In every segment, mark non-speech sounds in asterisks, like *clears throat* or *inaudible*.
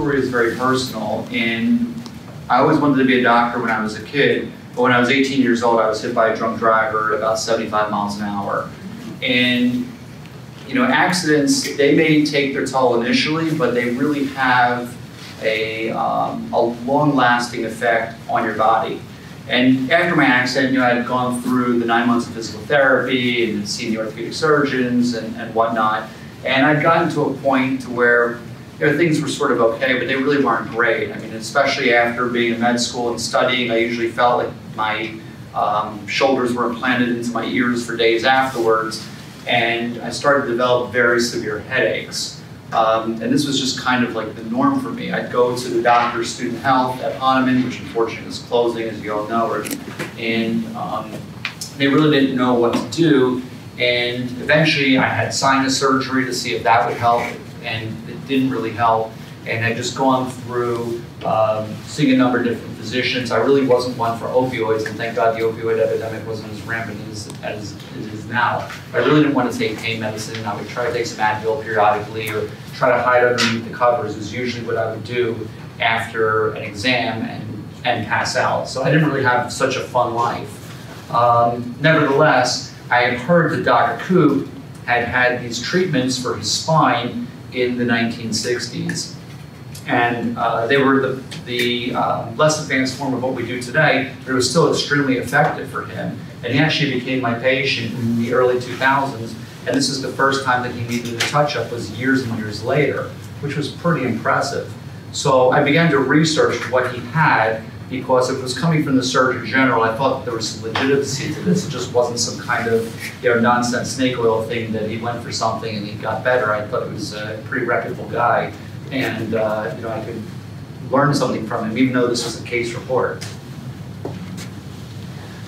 story is very personal, and I always wanted to be a doctor when I was a kid. But when I was 18 years old, I was hit by a drunk driver at about 75 miles an hour. And you know, accidents, they may take their toll initially, but they really have a, um, a long-lasting effect on your body. And after my accident, you know, I had gone through the nine months of physical therapy and seen the orthopedic surgeons and, and whatnot. And I'd gotten to a point to where you know, things were sort of okay, but they really weren't great. I mean, especially after being in med school and studying, I usually felt like my um, shoulders were implanted into my ears for days afterwards and I started to develop very severe headaches. Um, and this was just kind of like the norm for me. I'd go to the doctor's student health at Hahnemann, which unfortunately is closing, as you all know, and um, they really didn't know what to do. And eventually I had sinus surgery to see if that would help, and didn't really help. And I'd just gone through um, seeing a number of different physicians. I really wasn't one for opioids, and thank God the opioid epidemic wasn't as rampant as, as it is now. I really didn't want to take pain medicine. I would try to take some Advil periodically or try to hide underneath the covers is usually what I would do after an exam and, and pass out. So I didn't really have such a fun life. Um, nevertheless, I had heard that Dr. Koop had had these treatments for his spine in the 1960s and uh, they were the, the uh, less advanced form of what we do today, but it was still extremely effective for him. And he actually became my patient in the early 2000s, and this is the first time that he needed a touch-up was years and years later, which was pretty impressive. So I began to research what he had because it was coming from the Surgeon General. I thought there was legitimacy to this. It just wasn't some kind of you know nonsense snake oil thing that he went for something and he got better. I thought it was a pretty reputable guy and uh, you know I could learn something from him, even though this was a case report.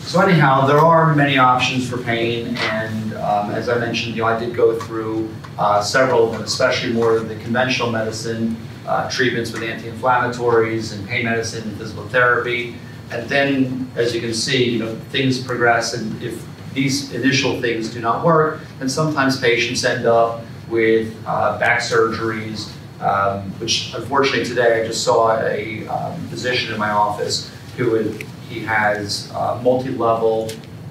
So anyhow, there are many options for pain, and um, as I mentioned, you know, I did go through uh, several of them, especially more of the conventional medicine uh, treatments with anti-inflammatories and pain medicine and physical therapy. And then, as you can see, you know, things progress, and if these initial things do not work, then sometimes patients end up with uh, back surgeries, um, which unfortunately today I just saw a um, physician in my office who he has uh, multi-level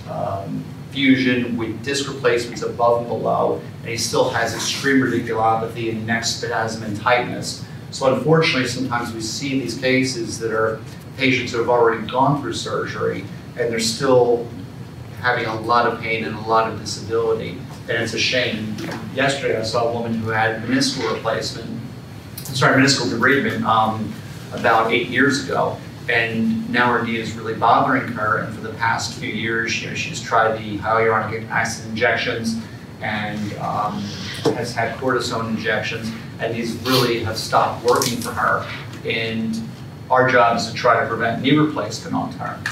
um, fusion with disc replacements above and below, and he still has extreme radiculopathy and neck spasm and tightness. So unfortunately, sometimes we see these cases that are patients who have already gone through surgery, and they're still having a lot of pain and a lot of disability, and it's a shame. Yesterday, I saw a woman who had meniscal replacement, sorry, meniscal debridement um, about eight years ago. And now her knee is really bothering her. And for the past few years, you know, she's tried the hyaluronic acid injections and um, has had cortisone injections. And these really have stopped working for her. And our job is to try to prevent knee replacement on term.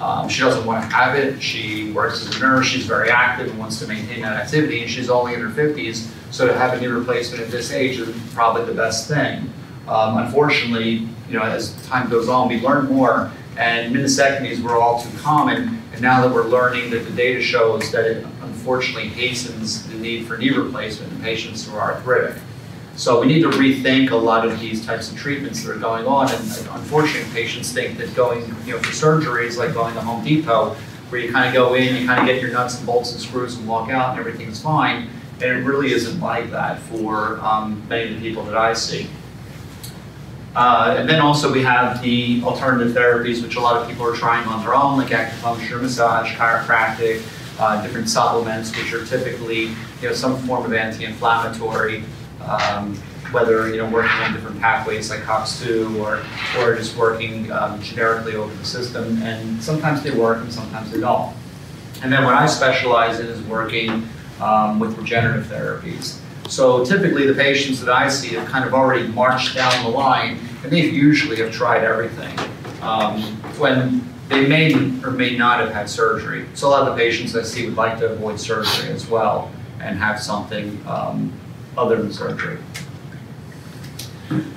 Um, she doesn't want to have it. She works as a nurse. She's very active and wants to maintain that activity. And she's only in her 50s, so to have a knee replacement at this age is probably the best thing. Um, unfortunately, you know, as time goes on, we learn more, and meniscectomies were all too common. And now that we're learning that the data shows that it unfortunately hastens the need for knee replacement in patients who are arthritic. So we need to rethink a lot of these types of treatments that are going on. And unfortunately, patients think that going you know, for surgery is like going to Home Depot, where you kind of go in, you kind of get your nuts and bolts and screws and walk out and everything's fine. And it really isn't like that for um, many of the people that I see. Uh, and then also we have the alternative therapies, which a lot of people are trying on their own, like acupuncture, massage, chiropractic, uh, different supplements, which are typically you know, some form of anti-inflammatory um, whether you know working on different pathways like COX2 or or just working um, generically over the system. And sometimes they work and sometimes they don't. And then what I specialize in is working um, with regenerative therapies. So typically the patients that I see have kind of already marched down the line and they usually have tried everything. Um, when they may or may not have had surgery. So a lot of the patients I see would like to avoid surgery as well and have something um, other than surgery.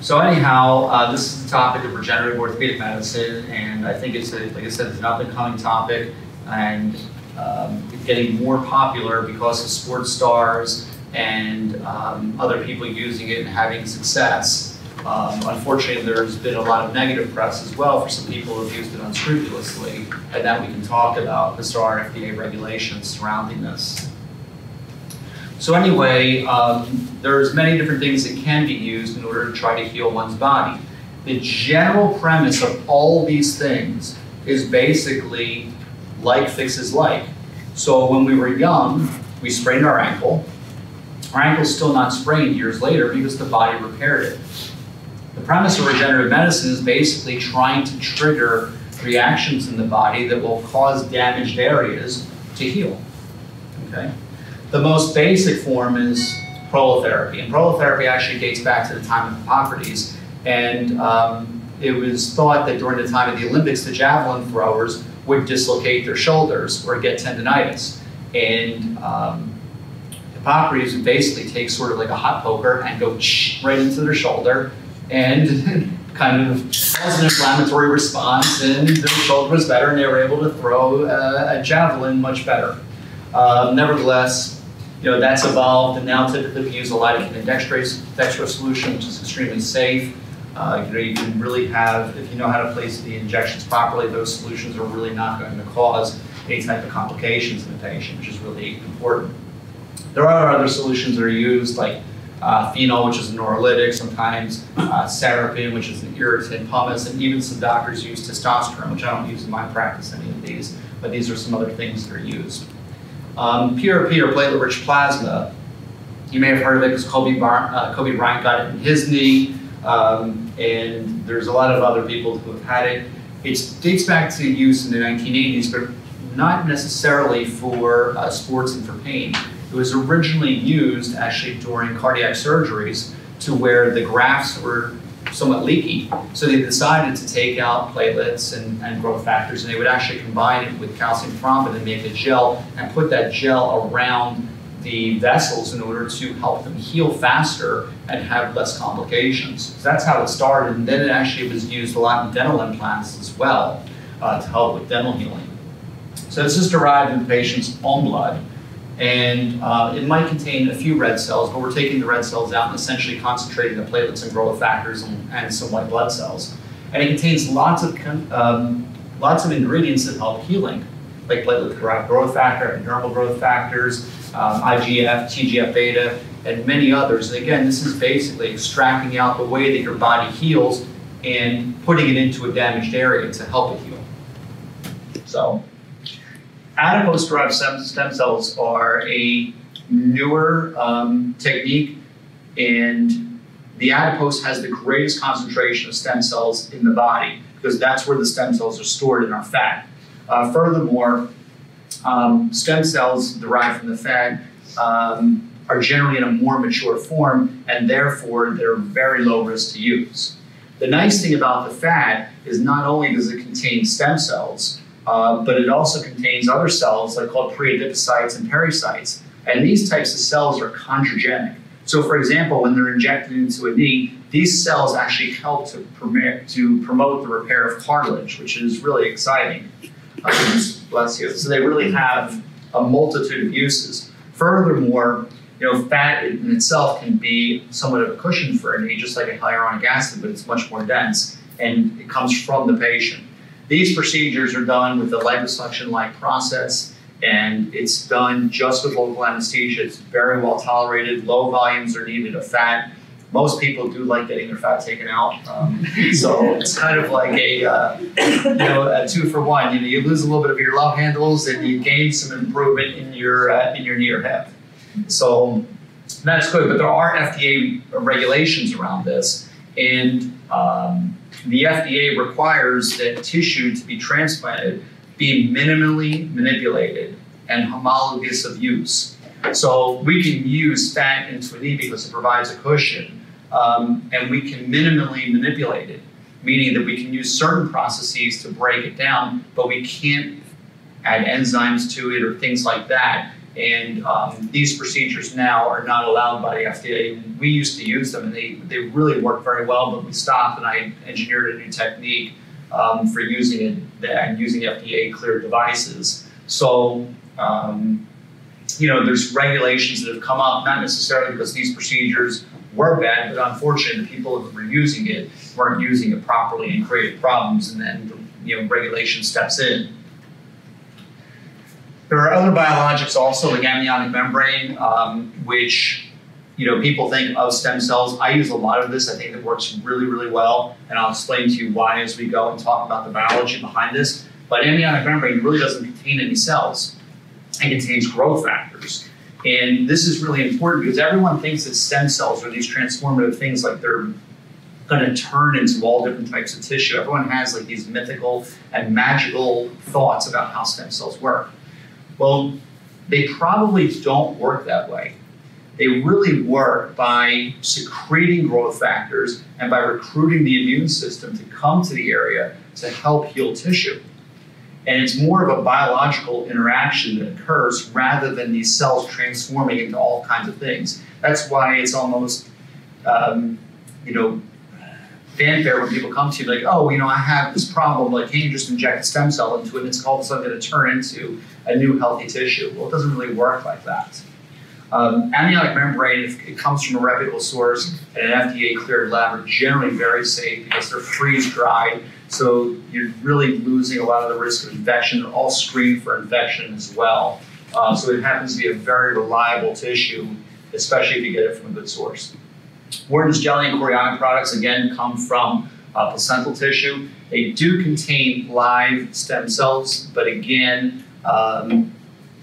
So anyhow, uh, this is the topic of regenerative orthopedic medicine, and I think it's, a, like I said, it's an up-and-coming topic, and um, getting more popular because of sports stars and um, other people using it and having success. Um, unfortunately, there's been a lot of negative press as well for some people who've used it unscrupulously, and that we can talk about because there are FDA regulations surrounding this. So anyway, um, there's many different things that can be used in order to try to heal one's body. The general premise of all these things is basically like fixes like. So when we were young, we sprained our ankle. Our ankle's still not sprained years later because the body repaired it. The premise of regenerative medicine is basically trying to trigger reactions in the body that will cause damaged areas to heal. Okay? The most basic form is prolotherapy, and prolotherapy actually dates back to the time of Hippocrates, and um, it was thought that during the time of the Olympics, the javelin throwers would dislocate their shoulders or get tendonitis. And um, Hippocrates would basically take sort of like a hot poker and go right into their shoulder and *laughs* kind of cause an inflammatory response, and their shoulder was better, and they were able to throw a, a javelin much better. Um, nevertheless, you know that's evolved, and now typically we use a lidocaine dextrose, dextrose solution, which is extremely safe. Uh, you know, you can really have, if you know how to place the injections properly, those solutions are really not going to cause any type of complications in the patient, which is really important. There are other solutions that are used, like uh, phenol, which is a neurolytic, sometimes uh, Sarapin, which is an irritant, pumice, and even some doctors use testosterone, which I don't use in my practice, any of these, but these are some other things that are used. Um, PRP, or platelet-rich plasma, you may have heard of it because Kobe, Bar uh, Kobe Bryant got it in his knee. Um, and there's a lot of other people who have had it. It dates back to use in the 1980s, but not necessarily for uh, sports and for pain. It was originally used actually during cardiac surgeries to where the grafts were somewhat leaky. So they decided to take out platelets and, and growth factors, and they would actually combine it with calcium thrombin and make a gel and put that gel around the vessels in order to help them heal faster and have less complications. So that's how it started, and then it actually was used a lot in dental implants as well uh, to help with dental healing. So this is derived in the patient's own blood, and uh, it might contain a few red cells, but we're taking the red cells out and essentially concentrating the platelets and growth factors and, and some white blood cells. And it contains lots of um, lots of ingredients that help healing, like platelet-derived growth factor, epidermal growth factors, um, IGF, TGF beta, and many others. And again, this is basically extracting out the way that your body heals and putting it into a damaged area to help it heal. So, adipose-derived stem cells are a newer um, technique, and the adipose has the greatest concentration of stem cells in the body because that's where the stem cells are stored in our fat. Uh, furthermore, um, stem cells derived from the fat um, are generally in a more mature form, and therefore they're very low risk to use. The nice thing about the fat is not only does it contain stem cells, uh, but it also contains other cells like called preadipocytes and pericytes. And these types of cells are chondrogenic. So, for example, when they're injected into a knee, these cells actually help to, permit, to promote the repair of cartilage, which is really exciting. Um, bless you. So they really have a multitude of uses. Furthermore, you know, fat in itself can be somewhat of a cushion for a knee, just like a hyaluronic acid, but it's much more dense, and it comes from the patient. These procedures are done with a liposuction-like process, and it's done just with local anesthesia. It's very well tolerated. Low volumes are needed of fat most people do like getting their fat taken out. Um, *laughs* so it's kind of like a uh, you know a two for one. You know, you lose a little bit of your love handles and you gain some improvement in your uh, in your knee or hip. So that's good. But there are FDA regulations around this, and um, the FDA requires that tissue to be transplanted be minimally manipulated and homologous of use. So we can use fat into a knee because it provides a cushion, um, and we can minimally manipulate it, meaning that we can use certain processes to break it down, but we can't add enzymes to it or things like that. And um, these procedures now are not allowed by the FDA. We used to use them, and they, they really work very well, but we stopped, and I engineered a new technique um, for using it and using FDA cleared devices. So, um, you know, there's regulations that have come up, not necessarily because these procedures were bad, but unfortunately, the people that were using it weren't using it properly and created problems, and then you know regulation steps in. There are other biologics also, like amniotic membrane, um, which you know people think of stem cells. I use a lot of this. I think it works really, really well, and I'll explain to you why as we go and talk about the biology behind this. But amniotic membrane really doesn't contain any cells. It contains growth factors. And this is really important because everyone thinks that stem cells are these transformative things like they're going to turn into all different types of tissue. Everyone has like these mythical and magical thoughts about how stem cells work. Well, they probably don't work that way. They really work by secreting growth factors and by recruiting the immune system to come to the area to help heal tissue. And it's more of a biological interaction that occurs rather than these cells transforming into all kinds of things. That's why it's almost, um, you know, fanfare when people come to you like, oh, you know, I have this problem. Like, can you just inject a stem cell into it and it's all of a sudden going to turn into a new healthy tissue? Well, it doesn't really work like that. Um, amniotic membrane, if it comes from a reputable source and an FDA cleared lab, are generally very safe because they're freeze dried so you're really losing a lot of the risk of infection. They're all screened for infection as well. Uh, so it happens to be a very reliable tissue, especially if you get it from a good source. Wharton's jelly and chorionic products, again, come from uh, placental tissue. They do contain live stem cells, but again, um,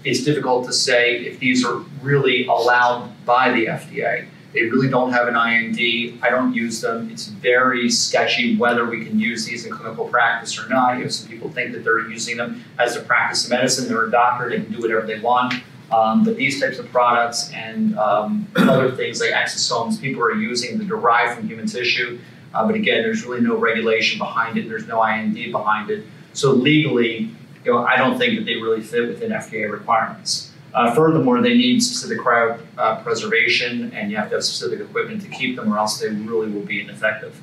it's difficult to say if these are really allowed by the FDA. They really don't have an IND. I don't use them. It's very sketchy whether we can use these in clinical practice or not. You know, some people think that they're using them as a practice of medicine. They're a doctor. They can do whatever they want. Um, but these types of products and um, other things like exosomes, people are using to derive from human tissue. Uh, but again, there's really no regulation behind it. There's no IND behind it. So legally, you know, I don't think that they really fit within FDA requirements. Uh, furthermore, they need specific cryopreservation, uh, and you have to have specific equipment to keep them, or else they really will be ineffective.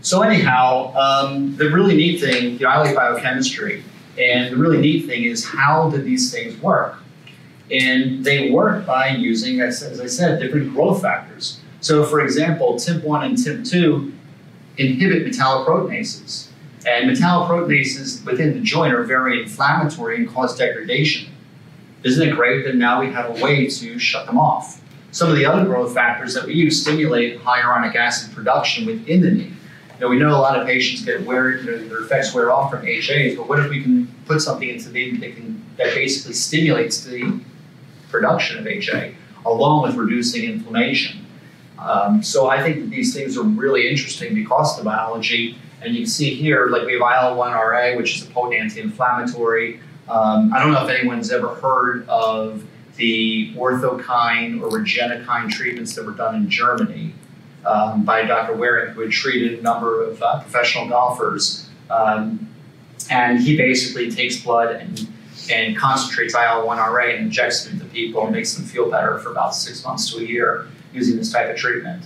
So anyhow, um, the really neat thing, you know, I like biochemistry, and the really neat thing is how do these things work? And they work by using, as, as I said, different growth factors. So for example, TIMP1 and TIMP2 inhibit metalloproteinases. And metalloproteinases within the joint are very inflammatory and cause degradation. Isn't it great that now we have a way to shut them off? Some of the other growth factors that we use stimulate hyaluronic acid production within the knee. Now we know a lot of patients get wear, you know, their effects wear off from HAs, but what if we can put something into the knee that, can, that basically stimulates the production of HA, along with reducing inflammation? Um, so I think that these things are really interesting because of the biology. And you can see here, like we have IL-1RA, which is a potent anti-inflammatory. Um, I don't know if anyone's ever heard of the orthokine or regenokine treatments that were done in Germany um, by Dr. Wehling, who had treated a number of uh, professional golfers. Um, and he basically takes blood and, and concentrates IL-1RA and injects it into people and makes them feel better for about six months to a year using this type of treatment.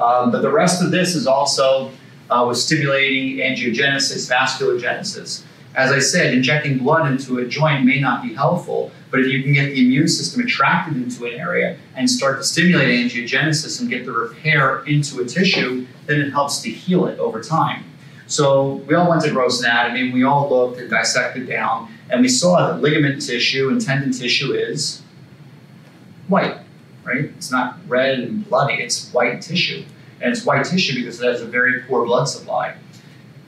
Um, but the rest of this is also uh, with stimulating angiogenesis, vasculogenesis. As I said, injecting blood into a joint may not be helpful, but if you can get the immune system attracted into an area and start to stimulate angiogenesis and get the repair into a tissue, then it helps to heal it over time. So we all went to gross anatomy, we all looked and dissected down, and we saw that ligament tissue and tendon tissue is white, right? It's not red and bloody, it's white tissue. And it's white tissue because it has a very poor blood supply.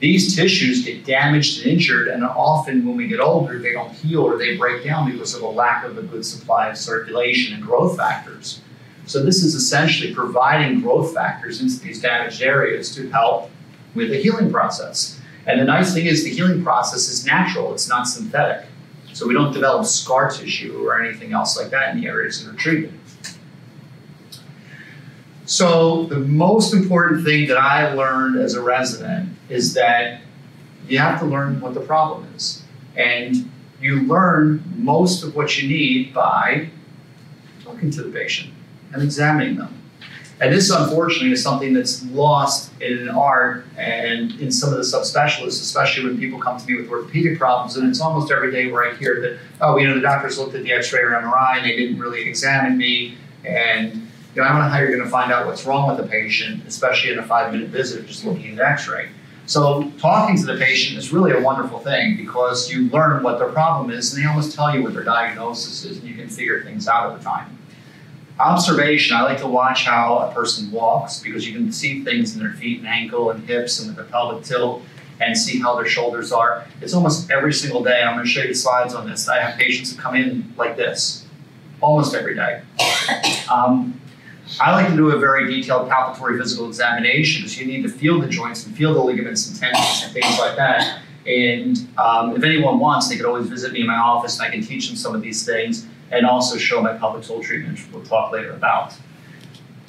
These tissues get damaged and injured, and often when we get older, they don't heal or they break down because of a lack of a good supply of circulation and growth factors. So this is essentially providing growth factors into these damaged areas to help with the healing process. And the nice thing is the healing process is natural, it's not synthetic. So we don't develop scar tissue or anything else like that in the areas that are treated. So the most important thing that I learned as a resident is that you have to learn what the problem is. And you learn most of what you need by talking to the patient and examining them. And this, unfortunately, is something that's lost in art and in some of the subspecialists, especially when people come to me with orthopedic problems. And it's almost every day where I hear that, oh, you know, the doctors looked at the x ray or MRI and they didn't really examine me. And you know, I don't know how you're going to find out what's wrong with the patient, especially in a five-minute visit, just looking at an X-ray. So talking to the patient is really a wonderful thing because you learn what their problem is, and they almost tell you what their diagnosis is, and you can figure things out over time. Observation, I like to watch how a person walks because you can see things in their feet and ankle and hips and with the pelvic tilt and see how their shoulders are. It's almost every single day. I'm going to show you slides on this. I have patients who come in like this almost every day. Um, I like to do a very detailed palpatory physical examination because you need to feel the joints and feel the ligaments and tendons and things like that. And um, if anyone wants, they could always visit me in my office and I can teach them some of these things and also show my pelvic tilt treatment, which we'll talk later about.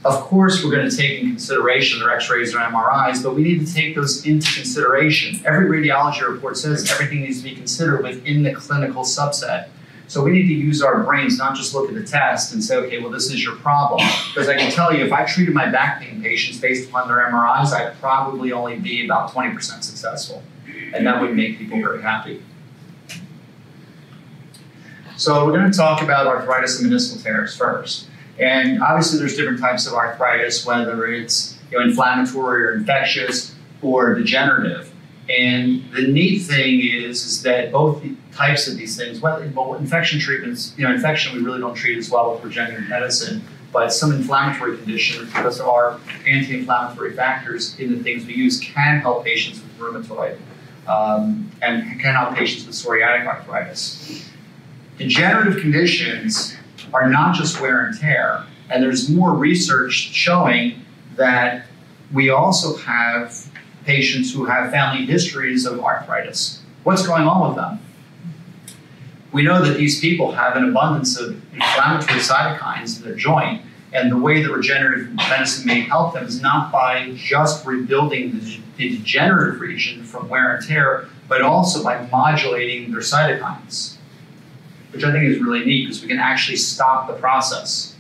Of course, we're going to take in consideration their x-rays or MRIs, but we need to take those into consideration. Every radiology report says everything needs to be considered within the clinical subset. So we need to use our brains, not just look at the test and say, okay, well, this is your problem. Because I can tell you, if I treated my back pain patients based upon their MRIs, I'd probably only be about 20% successful. And that would make people very happy. So we're going to talk about arthritis and meniscal tears first. And obviously there's different types of arthritis, whether it's you know, inflammatory or infectious or degenerative. And the neat thing is, is that both types of these things, well, well, infection treatments, you know, infection we really don't treat as well with regenerative medicine, but some inflammatory conditions, because there are anti-inflammatory factors in the things we use, can help patients with rheumatoid um, and can help patients with psoriatic arthritis. Degenerative conditions are not just wear and tear, and there's more research showing that we also have patients who have family histories of arthritis. What's going on with them? We know that these people have an abundance of inflammatory cytokines in their joint, and the way that regenerative medicine may help them is not by just rebuilding the, the degenerative region from wear and tear, but also by modulating their cytokines, which I think is really neat because we can actually stop the process.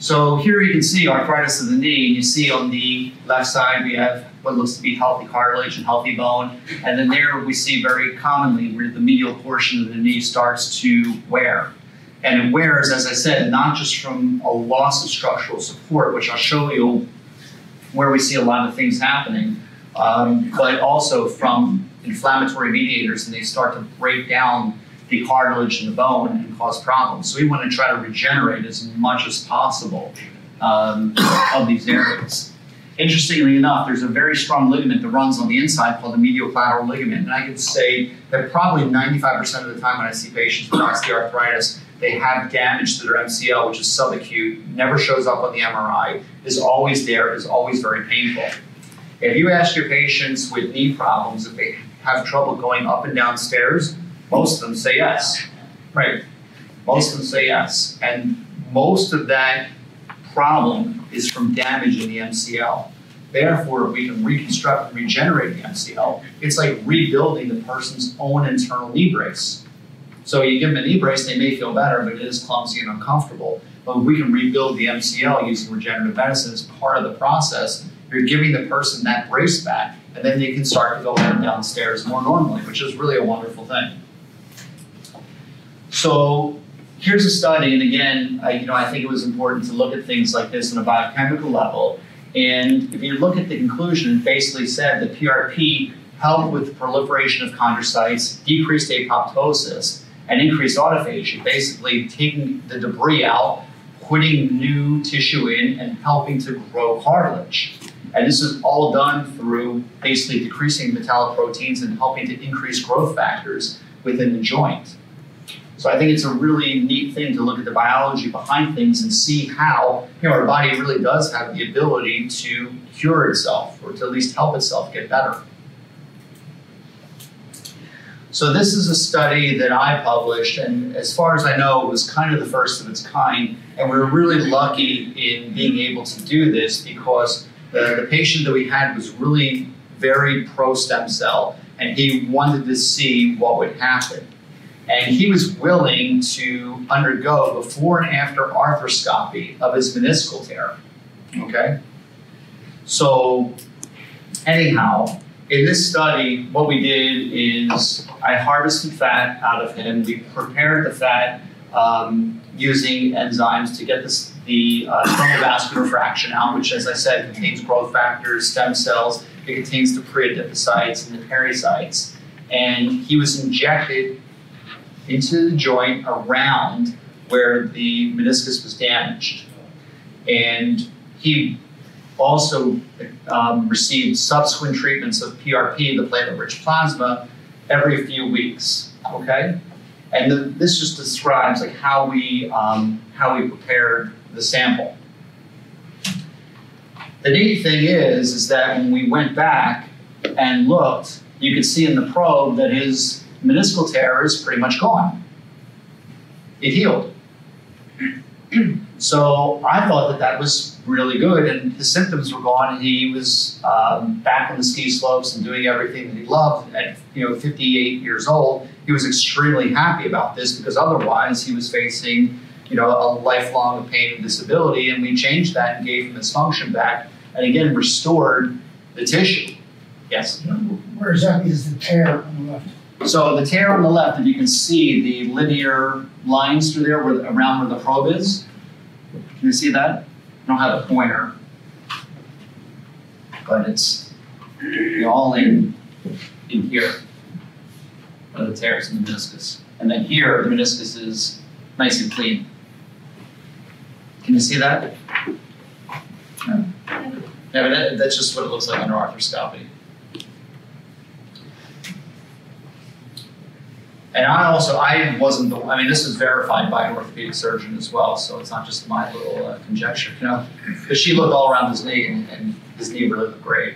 So here you can see arthritis of the knee, and you see on the left side we have what looks to be healthy cartilage and healthy bone, and then there we see very commonly where the medial portion of the knee starts to wear. And it wears, as I said, not just from a loss of structural support, which I'll show you where we see a lot of things happening, um, but also from inflammatory mediators, and they start to break down the cartilage and the bone and cause problems. So we want to try to regenerate as much as possible um, of these areas. Interestingly enough, there's a very strong ligament that runs on the inside called the medial collateral ligament. And I can say that probably 95% of the time when I see patients with osteoarthritis, they have damage to their MCL, which is subacute, never shows up on the MRI, is always there, is always very painful. If you ask your patients with knee problems if they have trouble going up and down stairs, most of them say yes. Right. Most of them say yes. And most of that problem is from damage in the MCL. Therefore, if we can reconstruct and regenerate the MCL, it's like rebuilding the person's own internal knee brace. So you give them a knee brace, they may feel better, but it is clumsy and uncomfortable. But we can rebuild the MCL using regenerative medicine as part of the process. You're giving the person that brace back, and then they can start to go up and down stairs more normally, which is really a wonderful thing. So here's a study, and again, I, you know, I think it was important to look at things like this on a biochemical level. And if you look at the conclusion, it basically said that PRP helped with the proliferation of chondrocytes, decreased apoptosis, and increased autophagy, basically taking the debris out, putting new tissue in, and helping to grow cartilage. And this is all done through basically decreasing metalloproteins and helping to increase growth factors within the joint. So I think it's a really neat thing to look at the biology behind things and see how you know our body really does have the ability to cure itself or to at least help itself get better. So this is a study that I published, and as far as I know, it was kind of the first of its kind. And we were really lucky in being able to do this because the, the patient that we had was really very pro stem cell, and he wanted to see what would happen. And he was willing to undergo before and after arthroscopy of his meniscal tear. Okay? So, anyhow, in this study, what we did is I harvested fat out of him. We prepared the fat um, using enzymes to get this, the uh, stromal vascular fraction out, which, as I said, contains growth factors, stem cells. It contains the pre-adipocytes and the pericytes. And he was injected into the joint around where the meniscus was damaged. And he also um, received subsequent treatments of PRP, the platelet-rich plasma, every few weeks. Okay, and the, this just describes like how we um, how we prepared the sample. The neat thing is, is that when we went back and looked, you could see in the probe that his meniscal tear is pretty much gone. It healed. so I thought that that was really good, and his symptoms were gone, and he was um, back on the ski slopes and doing everything that he loved. At you know 58 years old, he was extremely happy about this because otherwise he was facing you know a lifelong pain and disability, and we changed that and gave him his function back, and again restored the tissue. Yes. Where exactly is the tear on the left? So the tear on the left, if you can see the linear lines through there where, around where the probe is. Can you see that? I don't have a pointer, but it's all in in here. Where the tear is in the meniscus, and then here the meniscus is nice and clean. Can you see that? Yeah, but that, that's just what it looks like under arthroscopy. And I also, I wasn't the, I mean, this is verified by an orthopedic surgeon as well, so it's not just my little uh, conjecture, you know, because she looked all around his knee and, and his knee really looked great.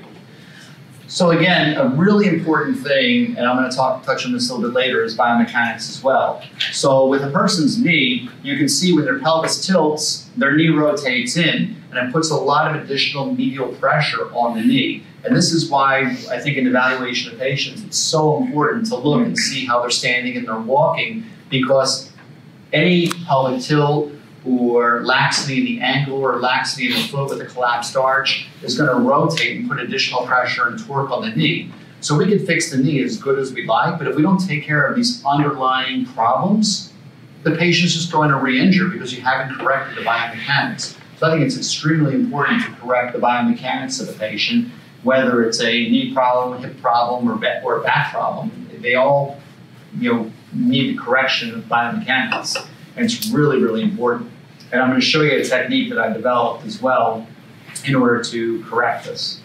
So again, a really important thing, and I'm going to talk touch on this a little bit later, is biomechanics as well. So with a person's knee, you can see when their pelvis tilts, their knee rotates in, and it puts a lot of additional medial pressure on the knee. And this is why I think in evaluation of patients, it's so important to look and see how they're standing and they're walking, because any pelvic tilt or laxity in the ankle or laxity in the foot with a collapsed arch is going to rotate and put additional pressure and torque on the knee. So we can fix the knee as good as we like, but if we don't take care of these underlying problems, the patient's just going to re-injure because you haven't corrected the biomechanics. So I think it's extremely important to correct the biomechanics of the patient, whether it's a knee problem, hip problem, or, back, or back problem. They all, you know, need the correction of biomechanics, and it's really, really important. And I'm going to show you a technique that I developed as well in order to correct this.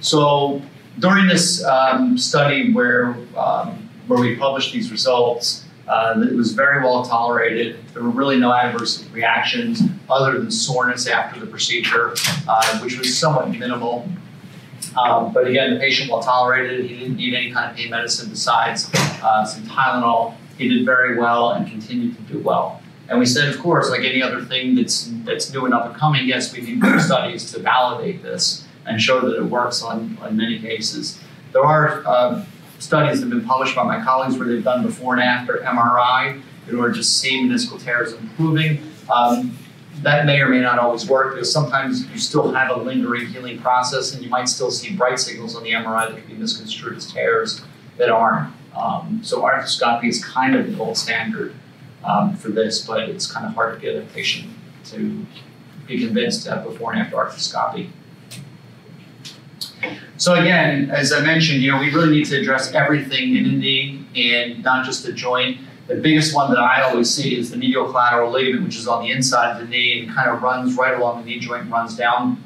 So during this um, study where, um, where we published these results, uh, it was very well tolerated. There were really no adverse reactions other than soreness after the procedure, uh, which was somewhat minimal. Um, but again, the patient well tolerated. He didn't need any kind of pain medicine besides uh, some Tylenol. He did very well and continued to do well. And we said, of course, like any other thing that's that's new and up and coming, yes, we need more studies to validate this and show that it works on, on many cases. There are uh, studies that have been published by my colleagues where they've done before and after MRI in order to see meniscal tears improving. Um, that may or may not always work because sometimes you still have a lingering healing process and you might still see bright signals on the MRI that can be misconstrued as tears that aren't. Um, so arthroscopy is kind of the gold standard um, for this, but it's kind of hard to get a patient to be convinced to have before and after arthroscopy. So again, as I mentioned, you know, we really need to address everything in the knee and not just the joint. The biggest one that I always see is the medial collateral ligament, which is on the inside of the knee and kind of runs right along the knee joint runs down.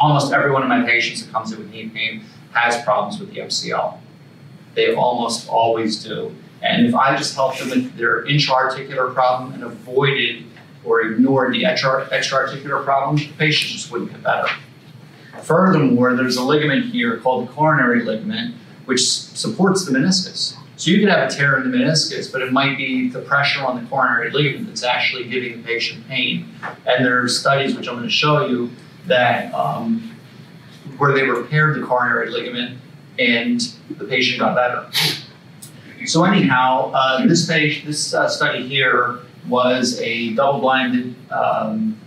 Almost every one of my patients that comes in with knee pain has problems with the MCL. They almost always do. And if I just helped them with their intra-articular problem and avoided or ignored the extra-articular problem, the patient just wouldn't get better. Furthermore, there's a ligament here called the coronary ligament, which supports the meniscus. So you could have a tear in the meniscus, but it might be the pressure on the coronary ligament that's actually giving the patient pain. And there are studies, which I'm going to show you, that um, where they repaired the coronary ligament and the patient got better. So anyhow, uh, this page, this uh, study here was a double-blinded um,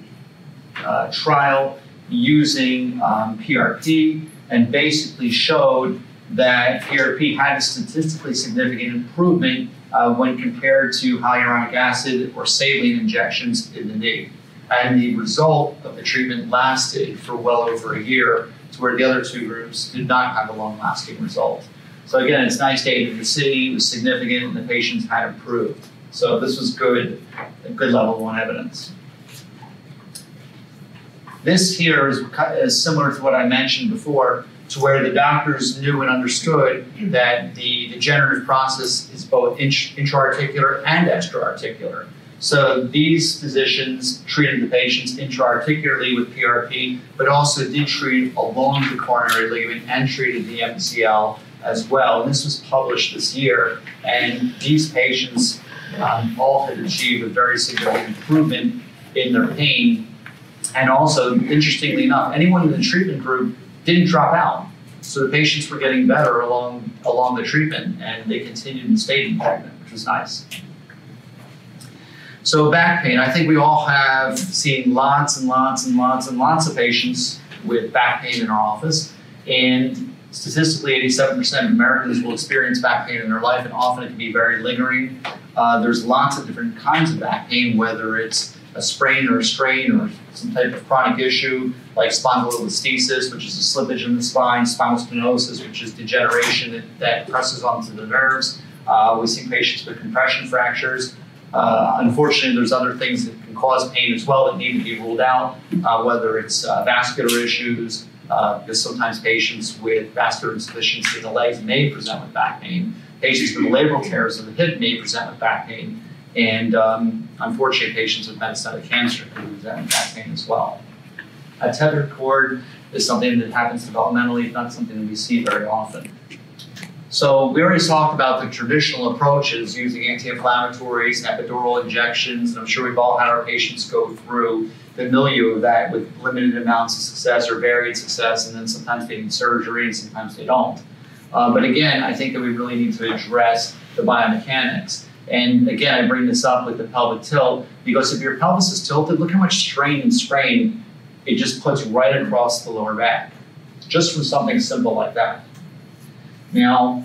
uh, trial using um, PRP and basically showed that PRP had a statistically significant improvement uh, when compared to hyaluronic acid or saline injections in the knee. And the result of the treatment lasted for well over a year, to where the other two groups did not have a long lasting result. So again, it's nice data to see, it was significant, and the patients had improved. So this was good, good level one evidence. This here is, is similar to what I mentioned before, to where the doctors knew and understood that the degenerative process is both intra-articular and extra-articular. So these physicians treated the patients intra-articularly with PRP, but also did treat along the coronary ligament and treated the MCL as well. And this was published this year, and these patients um, all had achieved a very significant improvement in their pain. And also, interestingly enough, anyone in the treatment group didn't drop out. So the patients were getting better along along the treatment, and they continued and stayed in treatment, which was nice. So back pain, I think we all have seen lots and lots and lots and lots of patients with back pain in our office. And statistically, 87% of Americans will experience back pain in their life, and often it can be very lingering. Uh, there's lots of different kinds of back pain, whether it's a sprain or a strain or some type of chronic issue like spondylolisthesis, which is a slippage in the spine, spinal stenosis, which is degeneration that, that presses onto the nerves. Uh, we see patients with compression fractures. Uh, unfortunately, there's other things that can cause pain as well that need to be ruled out, uh, whether it's uh, vascular issues, uh, because sometimes patients with vascular insufficiency in the legs may present with back pain. Patients with labral tears of the hip may present with back pain. And um, unfortunately, patients with metastatic cancer can present with back pain as well. A tethered cord is something that happens developmentally, not something that we see very often. So we already talked about the traditional approaches using anti-inflammatories and epidural injections, and I'm sure we've all had our patients go through the milieu of that with limited amounts of success or varied success, and then sometimes they need surgery and sometimes they don't. Uh, but again, I think that we really need to address the biomechanics. And again, I bring this up with the pelvic tilt because if your pelvis is tilted, look how much strain and strain it just puts right across the lower back, just from something simple like that. Now,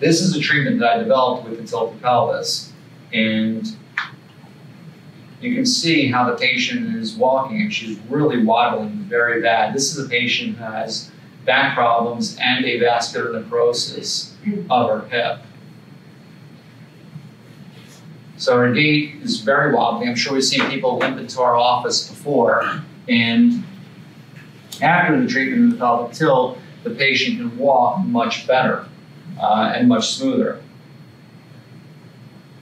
this is a treatment that I developed with the tilted pelvis, and you can see how the patient is walking and she's really waddling very bad. This is a patient who has back problems and avascular necrosis of her hip. So her gait is very wobbly. I'm sure we've seen people limp into our office before. And after the treatment of the pelvic tilt, the patient can walk much better uh, and much smoother.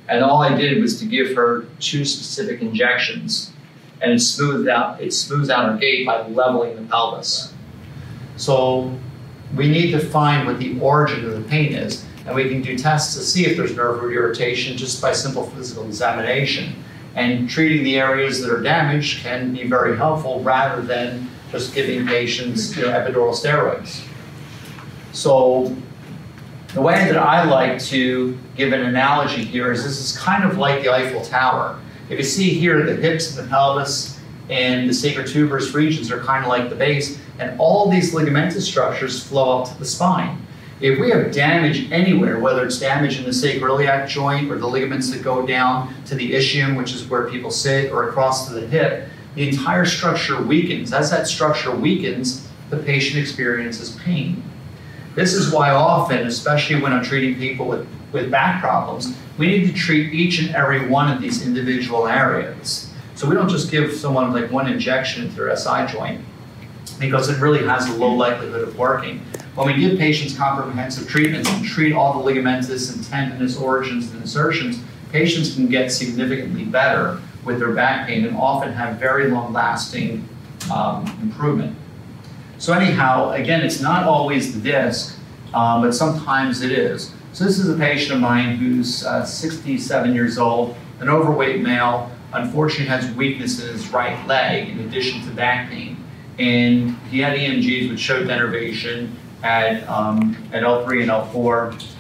And all I did was to give her two specific injections, and it smoothed out it smooths out her gait by leveling the pelvis. So we need to find what the origin of the pain is, and we can do tests to see if there's nerve root irritation just by simple physical examination. And treating the areas that are damaged can be very helpful rather than just giving patients you know, epidural steroids. So the way that I like to give an analogy here is this is kind of like the Eiffel Tower. If you see here, the hips and the pelvis and the sacrotuberous regions are kind of like the base, and all these ligamentous structures flow up to the spine. If we have damage anywhere, whether it's damage in the sacroiliac joint or the ligaments that go down to the ischium, which is where people sit, or across to the hip, the entire structure weakens. As that structure weakens, the patient experiences pain. This is why often, especially when I'm treating people with, with back problems, we need to treat each and every one of these individual areas. So we don't just give someone like one injection into their SI joint because it really has a low likelihood of working. When we give patients comprehensive treatments and treat all the ligamentous and tendinous origins and insertions, patients can get significantly better with their back pain and often have very long lasting um, improvement. So anyhow, again, it's not always the disc, um, but sometimes it is. So this is a patient of mine who's uh, 67 years old, an overweight male, unfortunately has weakness in his right leg in addition to back pain. And he had EMGs which showed denervation at, um, at L3 and L4.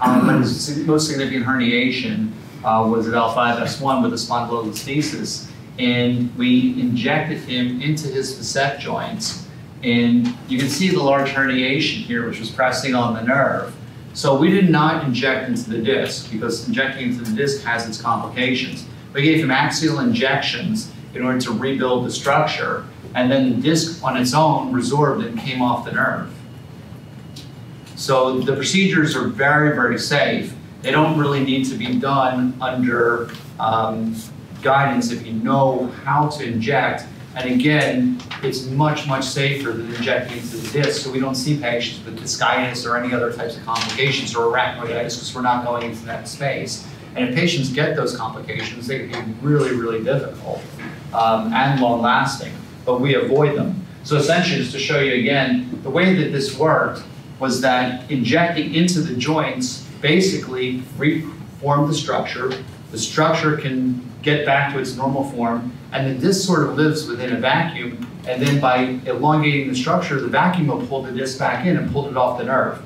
Um, but his most significant herniation uh, was at L5, S1 with a spondylolisthesis. And we injected him into his facet joints and you can see the large herniation here, which was pressing on the nerve. So we did not inject into the disc because injecting into the disc has its complications. We gave him axial injections in order to rebuild the structure, and then the disc on its own resorbed and came off the nerve. So the procedures are very, very safe. They don't really need to be done under um, guidance if you know how to inject. And again, it's much, much safer than injecting into the disc, so we don't see patients with discitis or any other types of complications or arachnoiditis because we're not going into that space. And if patients get those complications, they can be really, really difficult um, and long lasting, but we avoid them. So essentially, just to show you again, the way that this worked was that injecting into the joints basically reformed the structure. The structure can get back to its normal form, and then this sort of lives within a vacuum. And then by elongating the structure, the vacuum will pull the disc back in and pull it off the nerve.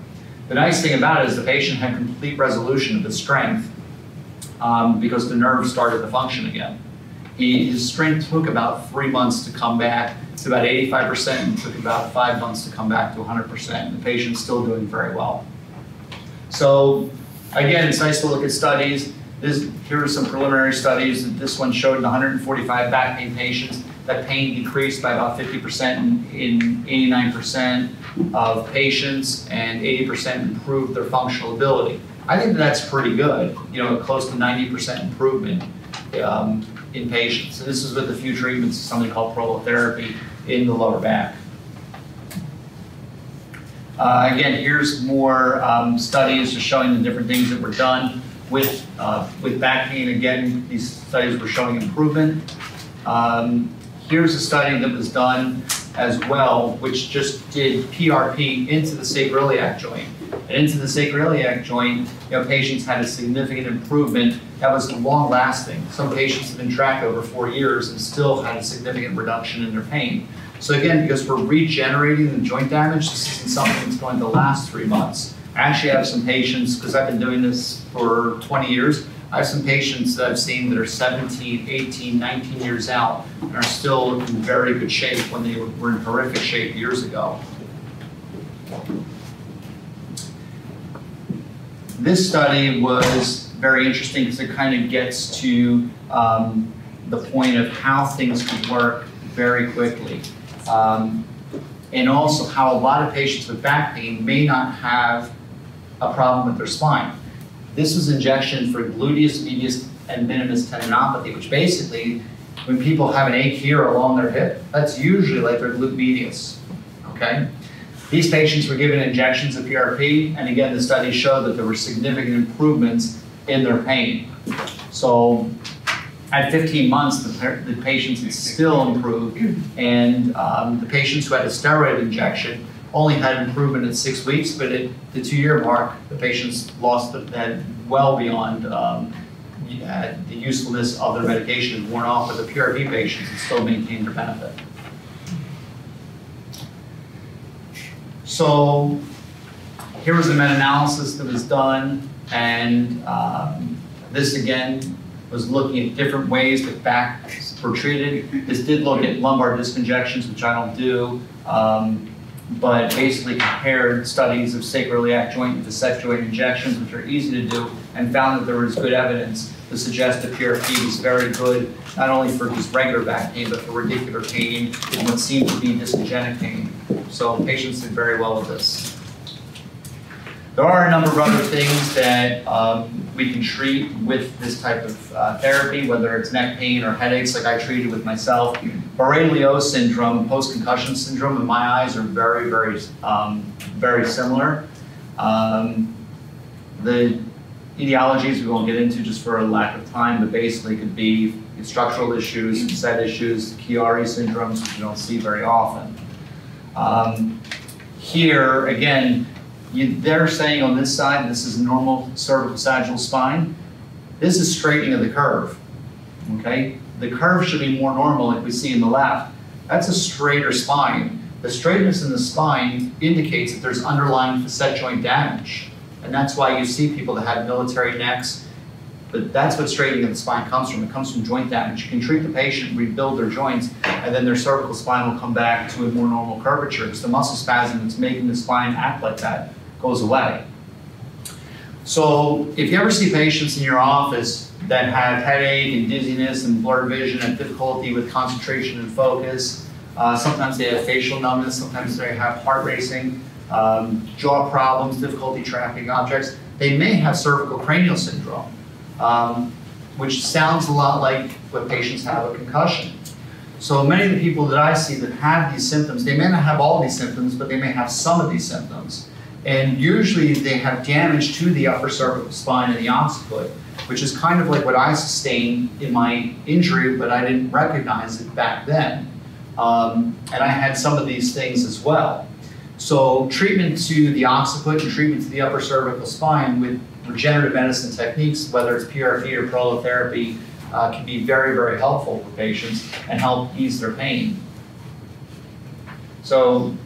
The nice thing about it is the patient had complete resolution of the strength um, because the nerve started to function again. He, his strength took about three months to come back to about 85% and took about five months to come back to 100%. The patient's still doing very well. So again, it's nice to look at studies. This, here are some preliminary studies. This one showed in 145 back pain patients that pain decreased by about 50% in, in 89% of patients and 80% improved their functional ability. I think that's pretty good, you know, close to 90% improvement um, in patients. So this is with a few treatments, something called prolotherapy in the lower back. Uh, again, here's more um, studies just showing the different things that were done with, uh, with back pain. Again, these studies were showing improvement. Um, here's a study that was done as well, which just did PRP into the sacroiliac joint. And into the sacroiliac joint, you know, patients had a significant improvement that was long lasting. Some patients have been tracked over four years and still had a significant reduction in their pain. So again, because we're regenerating the joint damage, this isn't something that's going to last three months. I actually have some patients, because I've been doing this for 20 years, I have some patients that I've seen that are 17, 18, 19 years out and are still in very good shape when they were in horrific shape years ago. This study was very interesting because it kind of gets to um, the point of how things can work very quickly. Um, and also how a lot of patients with back pain may not have a problem with their spine. This was injection for gluteus medius and minimus tendinopathy, which basically, when people have an ache here along their hip, that's usually like their glute medius, okay? These patients were given injections of PRP, and again, the studies showed that there were significant improvements in their pain. So at 15 months, the, the patients still improved, and um, the patients who had a steroid injection only had improvement at six weeks, but at the two-year mark, the patients lost the, had well beyond um, the usefulness of their medication worn off, but the PRP patients had still maintained their benefit. So here was a meta-analysis that was done, and um, this again was looking at different ways that backs were treated. This did look at lumbar disc injections, which I don't do, um, but basically compared studies of sacroiliac joint and facet joint injections, which are easy to do, and found that there was good evidence to suggest that PRP is very good, not only for just regular back pain, but for radicular pain and what seemed to be discogenic pain. So patients did very well with this. There are a number of other things that um, we can treat with this type of uh, therapy, whether it's neck pain or headaches like I treated with myself. Barré-Liéou syndrome, post-concussion syndrome, in my eyes are very, very, um, very similar. Um, the etiologies we won't get into just for a lack of time, but basically could be structural issues, set issues, Chiari syndromes, which you don't see very often. Um, here, again, you, they're saying on this side, this is a normal cervical sagittal spine. This is straightening of the curve, okay? The curve should be more normal like we see in the left. That's a straighter spine. The straightness in the spine indicates that there's underlying facet joint damage. And that's why you see people that have military necks. But that's what straightening of the spine comes from. It comes from joint damage. You can treat the patient, rebuild their joints, and then their cervical spine will come back to a more normal curvature. It's the muscle spasm that's making the spine act like that goes away. So if you ever see patients in your office that have headache and dizziness and blurred vision and difficulty with concentration and focus, uh, sometimes they have facial numbness, sometimes they have heart racing, um, jaw problems, difficulty tracking objects, they may have cervical cranial syndrome, um, which sounds a lot like what patients have a concussion. So many of the people that I see that have these symptoms, they may not have all these symptoms, but they may have some of these symptoms. And usually they have damage to the upper cervical spine and the occiput, which is kind of like what I sustained in my injury, but I didn't recognize it back then. Um, and I had some of these things as well. So treatment to the occiput and treatment to the upper cervical spine with regenerative medicine techniques, whether it's PRP or prolotherapy, uh, can be very, very helpful for patients and help ease their pain. So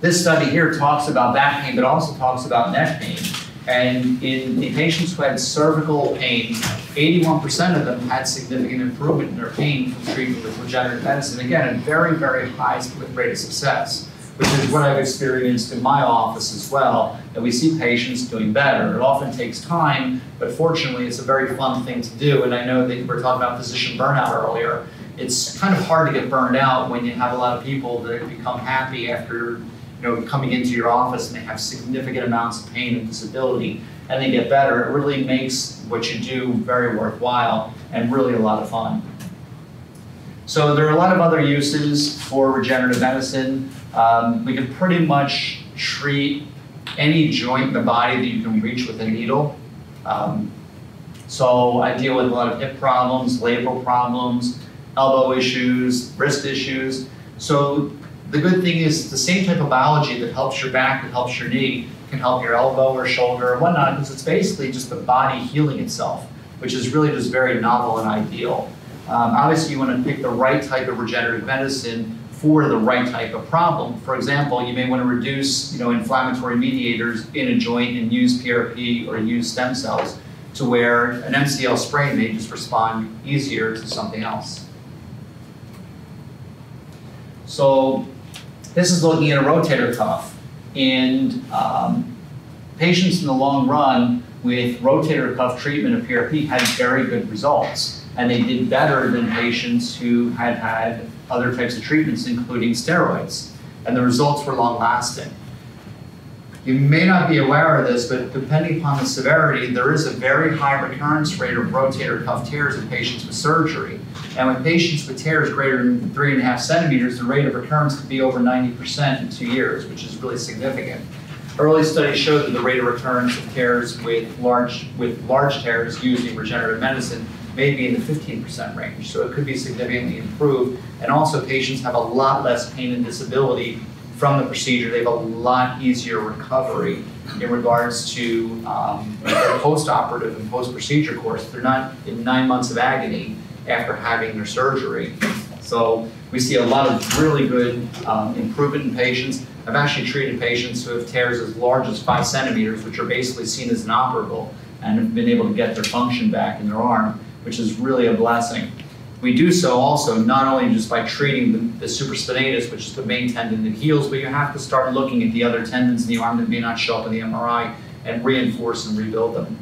this study here talks about back pain, but also talks about neck pain. And in the patients who had cervical pain, 81% of them had significant improvement in their pain from treatment with regenerative medicine. Again, a very, very high rate of success, which is what I've experienced in my office as well, that we see patients doing better. It often takes time, but fortunately, it's a very fun thing to do. And I know that we were talking about physician burnout earlier. It's kind of hard to get burned out when you have a lot of people that become happy after you know, coming into your office and they have significant amounts of pain and disability and they get better, it really makes what you do very worthwhile and really a lot of fun. So there are a lot of other uses for regenerative medicine. Um, we can pretty much treat any joint in the body that you can reach with a needle. Um, so I deal with a lot of hip problems, labral problems, elbow issues, wrist issues. So the good thing is the same type of biology that helps your back, that helps your knee, can help your elbow or shoulder or whatnot, because it's basically just the body healing itself, which is really just very novel and ideal. Um, obviously, you want to pick the right type of regenerative medicine for the right type of problem. For example, you may want to reduce you know, inflammatory mediators in a joint and use PRP or use stem cells to where an MCL sprain may just respond easier to something else. So this is looking at a rotator cuff. And um, patients in the long run with rotator cuff treatment of PRP had very good results. And they did better than patients who had had other types of treatments, including steroids. And the results were long lasting. You may not be aware of this, but depending upon the severity, there is a very high recurrence rate of rotator cuff tears in patients with surgery. And with patients with tears greater than three and a half centimeters, the rate of recurrence could be over 90% in two years, which is really significant. Early studies show that the rate of recurrence of tears with large, with large tears using regenerative medicine may be in the 15% range, so it could be significantly improved. And also patients have a lot less pain and disability from the procedure. They have a lot easier recovery in regards to um, their post-operative and post-procedure course. They're not in nine months of agony after having their surgery. So we see a lot of really good um, improvement in patients. I've actually treated patients who have tears as large as five centimeters, which are basically seen as inoperable, and have been able to get their function back in their arm, which is really a blessing. We do so also not only just by treating the, the supraspinatus, which is the main tendon that heals, but you have to start looking at the other tendons in the arm that may not show up in the MRI and reinforce and rebuild them.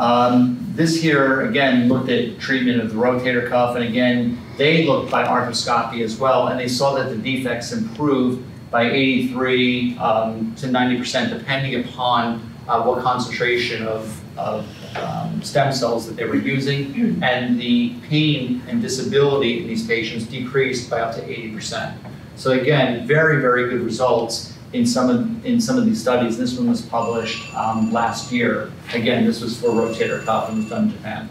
Um, this here, again, looked at treatment of the rotator cuff, and again, they looked by arthroscopy as well, and they saw that the defects improved by 83 um, to 90%, depending upon uh, what concentration of, of um, stem cells that they were using, *clears throat* and the pain and disability in these patients decreased by up to 80%. So again, very, very good results in some of, in some of these studies. This one was published um, last year. Again, this was for rotator cuff and was done in Japan.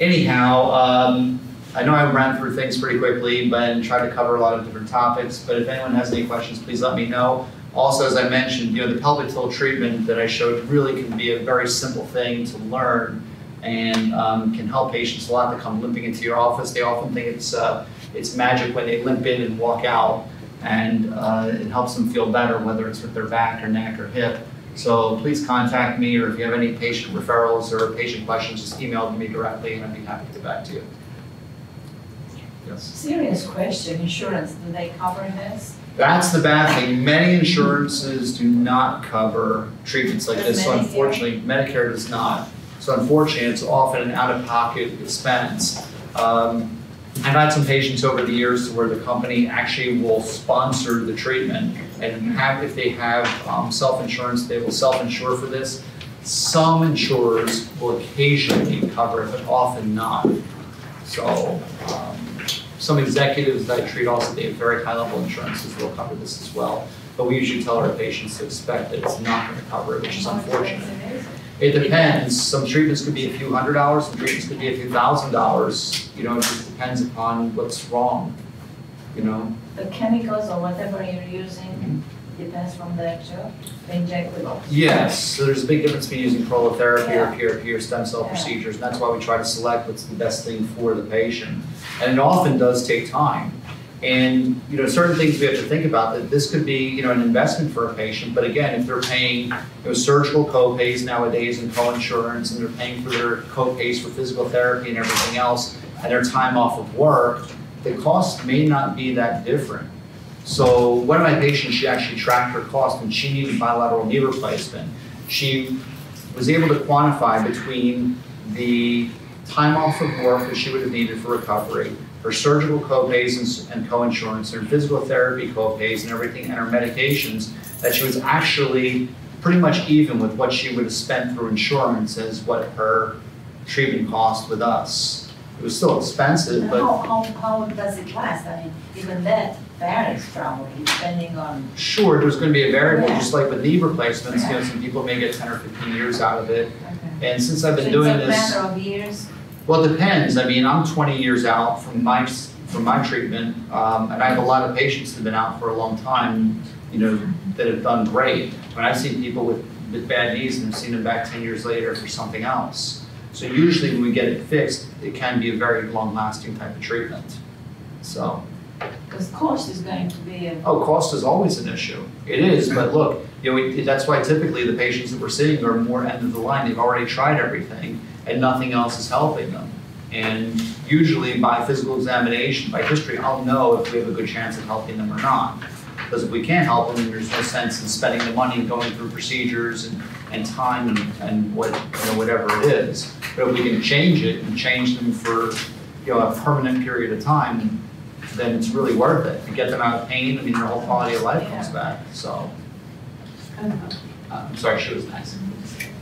Anyhow, um, I know I ran through things pretty quickly, but tried to cover a lot of different topics. But if anyone has any questions, please let me know. Also, as I mentioned, you know, the pelvic tilt treatment that I showed really can be a very simple thing to learn and um, can help patients a lot to come limping into your office. They often think it's, uh, it's magic when they limp in and walk out, and uh, it helps them feel better, whether it's with their back or neck or hip. So please contact me, or if you have any patient referrals or patient questions, just email me directly, and I'd be happy to get back to you. Yes. Serious question, insurance, do they cover this? That's the bad thing. Many insurances do not cover treatments like this, so unfortunately, Medicare does not. So unfortunately, it's often an out-of-pocket expense. Um, I've had some patients over the years to where the company actually will sponsor the treatment and have, if they have um, self-insurance, they will self-insure for this. Some insurers will occasionally cover it, but often not. So, um, some executives that I treat also, they have very high-level insurances will cover this as well. But we usually tell our patients to expect that it's not gonna cover it, which is unfortunate. It? Depends, some treatments could be a few hundred dollars, some treatments could be a few thousand dollars, you know, it just depends upon what's wrong, you know? The chemicals or whatever you're using mm-hmm. depends from the actual injectable. Yes, so there's a big difference between using prolotherapy or Yeah. PRP or stem cell Yeah. procedures, and that's why we try to select what's the best thing for the patient. And it often does take time. And, you know, certain things we have to think about, that this could be, you know, an investment for a patient, but again, if they're paying, you know, surgical co-pays nowadays and co-insurance, and they're paying for their co-pays for physical therapy and everything else, and their time off of work, the cost may not be that different. So one of my patients, she actually tracked her cost and she needed bilateral knee replacement. She was able to quantify between the time off of work that she would have needed for recovery, her surgical co-pays and and co-insurance, her physical therapy co-pays and everything, and her medications, that she was actually pretty much even with what she would have spent through insurance as what her treatment cost with us. It was still expensive, but How, how, how does it last? I mean, even that varies probably depending on, Sure, there's gonna be a variable, Yeah. just like with knee replacements, you know, some people may get ten or fifteen years out of it. okay. And since I've So been doing It's a this, matter of years, well, it depends, I mean, I'm twenty years out from my, from my treatment, um, and I have a lot of patients that have been out for a long time, you know, that have done great. When I've seen people with, with bad knees and I've seen them back ten years later for something else. So usually when we get it fixed, it can be a very long-lasting type of treatment, so. because cost is going to be a, Oh, cost is always an issue. It is, but look, you know, we- that's why typically the patients that we're seeing are more end of the line. They've already tried everything and nothing else is helping them. And usually by physical examination, by history, I'll know if we have a good chance of helping them or not. Because if we can't help them, then there's no sense in spending the money and going through procedures and, and time and, and what, you know, whatever it is. But if we can change it and change them for, you know, a permanent period of time, then it's really worth it. You get them out of pain, I mean, their whole quality of life comes back, so. uh, I'm sorry, she was nice.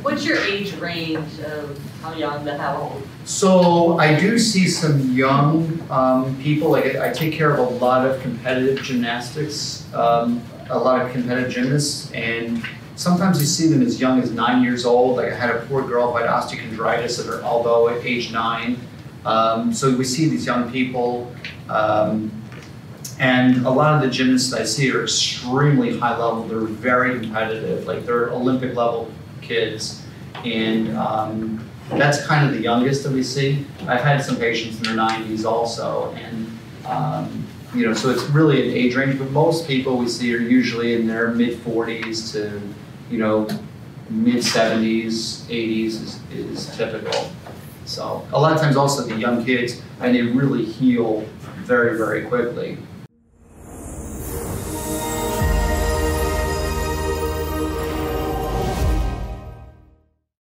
What's your age range of how young to how old? So I do see some young um, people, I I take care of a lot of competitive gymnastics, um, a lot of competitive gymnasts, and sometimes you see them as young as nine years old. Like I had a poor girl who had osteochondritis of her elbow at age nine. Um, so we see these young people, um, and a lot of the gymnasts I see are extremely high level. They're very competitive, like they're Olympic level kids, and um, that's kind of the youngest that we see. I've had some patients in their nineties also, and, um, you know, so it's really an age range, but most people we see are usually in their mid forties to, you know, mid seventies, eighties is, is typical. So, a lot of times also the young kids, and they really heal very, very quickly.